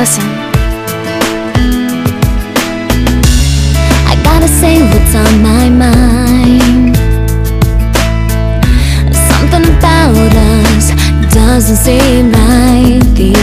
listen. I gotta say what's on my mind. Something about us doesn't seem right. the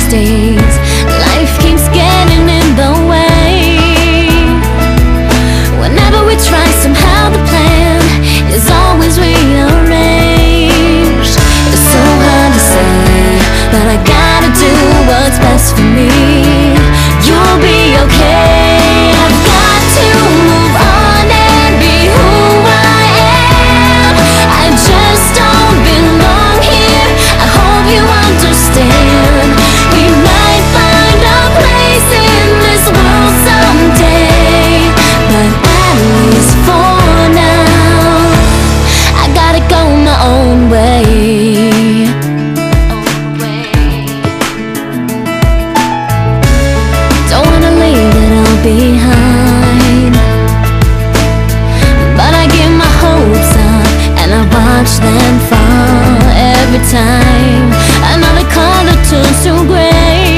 watch them fall every time another color turns to gray,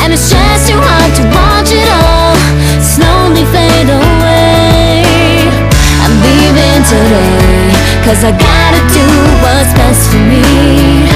and it's just too hard to watch it all slowly fade away. I'm leaving today, cause I gotta do what's best for me.